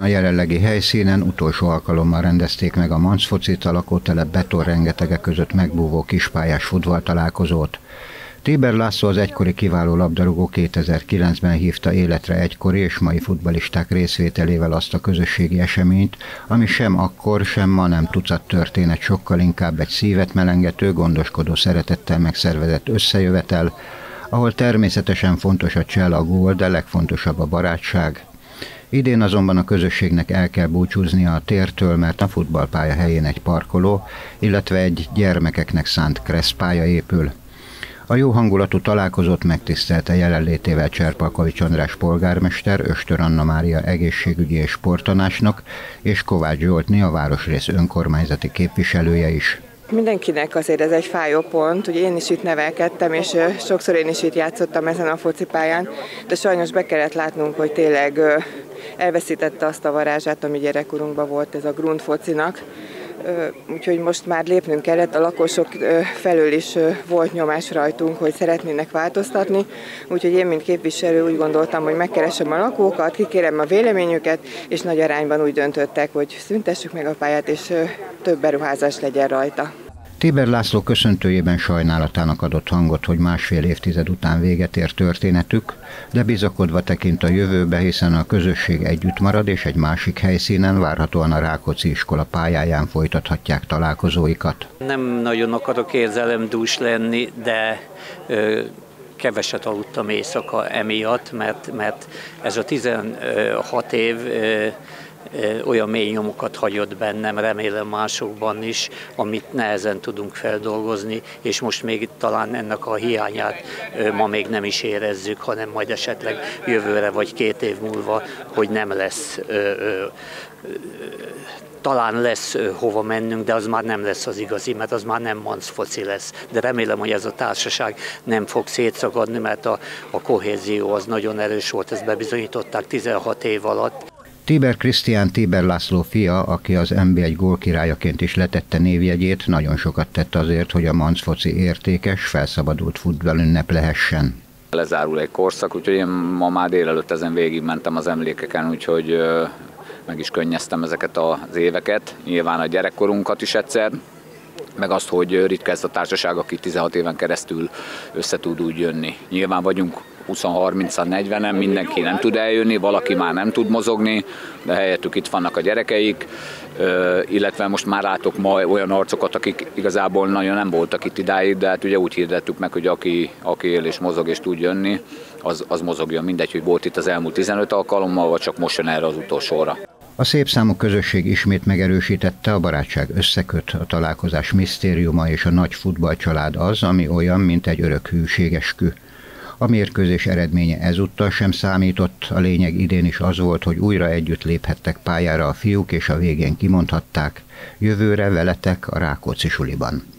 A jelenlegi helyszínen utolsó alkalommal rendezték meg a Mancfocit, a lakótelep beton rengetege között megbúvó kispályás futball találkozót. Téber László az egykori kiváló labdarúgó 2009-ben hívta életre egykori és mai futbalisták részvételével azt a közösségi eseményt, ami sem akkor, sem ma nem tucat történet, sokkal inkább egy szívet melengető, gondoskodó szeretettel megszervezett összejövetel, ahol természetesen fontos a csel a gól, de legfontosabb a barátság, Idén azonban a közösségnek el kell búcsúznia a tértől, mert a futballpálya helyén egy parkoló, illetve egy gyermekeknek szánt kresszpálya épül. A jó hangulatú találkozót megtisztelte jelenlétével Cserpalkovics András polgármester, Östör Anna Mária egészségügyi és sportanásnak, és Kovács Zsoltni a városrész önkormányzati képviselője is. Mindenkinek azért ez egy fájó pont, hogy én is itt nevelkedtem, és sokszor én is itt játszottam ezen a focipályán, de sajnos be kellett látnunk, hogy tényleg elveszítette azt a varázsát, ami gyerekkorunkban volt ez a grunt focinak. Úgyhogy most már lépnünk kellett, a lakosok felől is volt nyomás rajtunk, hogy szeretnének változtatni, úgyhogy én, mint képviselő úgy gondoltam, hogy megkeresem a lakókat, kikérem a véleményüket, és nagy arányban úgy döntöttek, hogy szüntessük meg a pályát, és több beruházás legyen rajta. Téber László köszöntőjében sajnálatának adott hangot, hogy másfél évtized után véget ér történetük, de bizakodva tekint a jövőbe, hiszen a közösség együtt marad, és egy másik helyszínen, várhatóan a Rákóczi iskola pályáján folytathatják találkozóikat. Nem nagyon akarok érzelemdús lenni, de ö, keveset aludtam éjszaka emiatt, mert, mert ez a 16 év ö, olyan mély nyomokat hagyott bennem, remélem másokban is, amit nehezen tudunk feldolgozni, és most még talán ennek a hiányát ma még nem is érezzük, hanem majd esetleg jövőre vagy két év múlva, hogy nem lesz talán lesz hova mennünk, de az már nem lesz az igazi, mert az már nem manc foci lesz. De remélem, hogy ez a társaság nem fog szétszakadni, mert a, a kohézió az nagyon erős volt, ezt bebizonyították 16 év alatt. Tiber Krisztián Tiber László fia, aki az MB1 gólkirályaként is letette névjegyét, nagyon sokat tett azért, hogy a Manc foci értékes, felszabadult futball ünnep lehessen. Lezárul egy korszak, úgyhogy én ma már délelőtt ezen végigmentem az emlékeken, úgyhogy meg is könnyeztem ezeket az éveket, nyilván a gyerekkorunkat is egyszer, meg azt, hogy ritka ez a társaság, aki 16 éven keresztül össze tud úgy jönni. Nyilván vagyunk 20-30-40-en, mindenki nem tud eljönni, valaki már nem tud mozogni, de helyettük itt vannak a gyerekeik, illetve most már látok ma olyan arcokat, akik igazából nagyon nem voltak itt idáig, de hát ugye úgy hirdettük meg, hogy aki, aki él és mozog és tud jönni, az, az mozogjon mindegy, hogy volt itt az elmúlt 15 alkalommal, vagy csak most jön erre az utolsóra. A szép számú közösség ismét megerősítette, a barátság összeköt, a találkozás misztériuma és a nagy futballcsalád az, ami olyan, mint egy örök hűségeskü. A mérkőzés eredménye ezúttal sem számított, a lényeg idén is az volt, hogy újra együtt léphettek pályára a fiúk, és a végén kimondhatták, jövőre veletek a Rákóczi suliban.